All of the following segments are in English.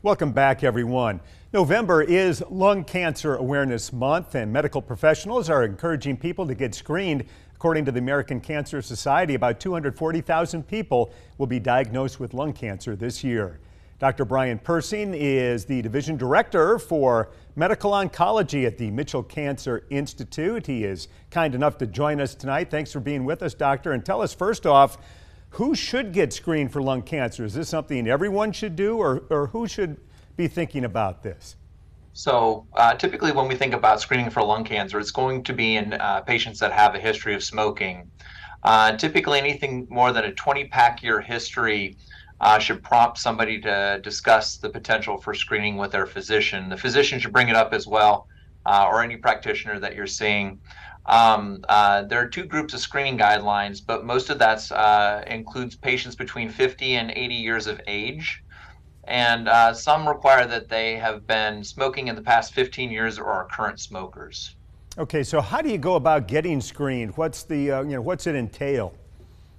Welcome back, everyone. November is Lung Cancer Awareness Month, and medical professionals are encouraging people to get screened. According to the American Cancer Society, about 240,000 people will be diagnosed with lung cancer this year. Dr. Brian Persing is the division director for medical oncology at the Mitchell Cancer Institute. He is kind enough to join us tonight. Thanks for being with us, doctor. And tell us first off, who should get screened for lung cancer? Is this something everyone should do, or, or who should be thinking about this? So, uh, typically, when we think about screening for lung cancer, it's going to be in uh, patients that have a history of smoking. Uh, typically, anything more than a 20 pack year history uh, should prompt somebody to discuss the potential for screening with their physician. The physician should bring it up as well, uh, or any practitioner that you're seeing. Um, uh, there are two groups of screening guidelines, but most of that uh, includes patients between 50 and 80 years of age. And uh, some require that they have been smoking in the past 15 years or are current smokers. Okay, so how do you go about getting screened? What's the, uh, you know, what's it entail?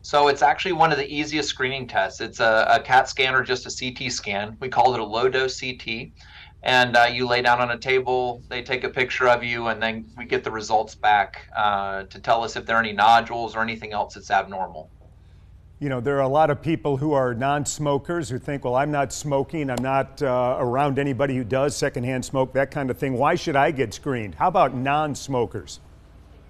So it's actually one of the easiest screening tests. It's a, a CAT scan or just a CT scan. We call it a low dose CT and uh, you lay down on a table. They take a picture of you, and then we get the results back uh, to tell us if there are any nodules or anything else that's abnormal. You know, there are a lot of people who are non smokers who think, well, I'm not smoking, I'm not uh, around anybody who does secondhand smoke, that kind of thing. Why should I get screened? How about non smokers?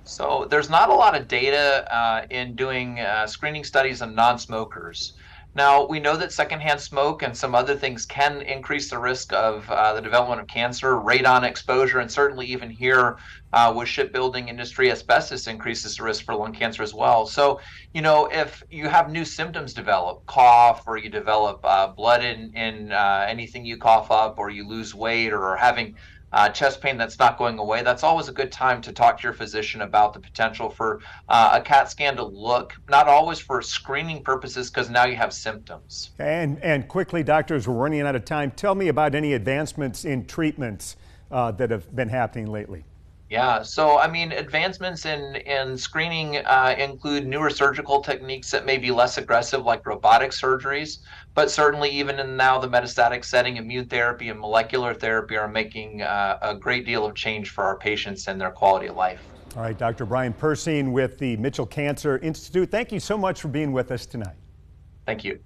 So, there's not a lot of data uh, in doing uh, screening studies on non smokers. Now, we know that secondhand smoke and some other things can increase the risk of uh, the development of cancer, radon exposure, and certainly even here uh, with shipbuilding industry, asbestos increases the risk for lung cancer as well. So, you know, if you have new symptoms develop, cough, or you develop uh, blood in, in uh, anything you cough up, or you lose weight, or having uh, chest pain that's not going away, that's always a good time to talk to your physician about the potential for uh, a CAT scan to look, not always for screening purposes, because now you have symptoms. And, and quickly, doctors, we're running out of time. Tell me about any advancements in treatments uh, that have been happening lately. Yeah, so I mean, advancements in in screening uh, include newer surgical techniques that may be less aggressive, like robotic surgeries. But certainly, even in now the metastatic setting, immune therapy and molecular therapy are making uh, a great deal of change for our patients and their quality of life. All right, Dr. Brian Persing with the Mitchell Cancer Institute. Thank you so much for being with us tonight. Thank you.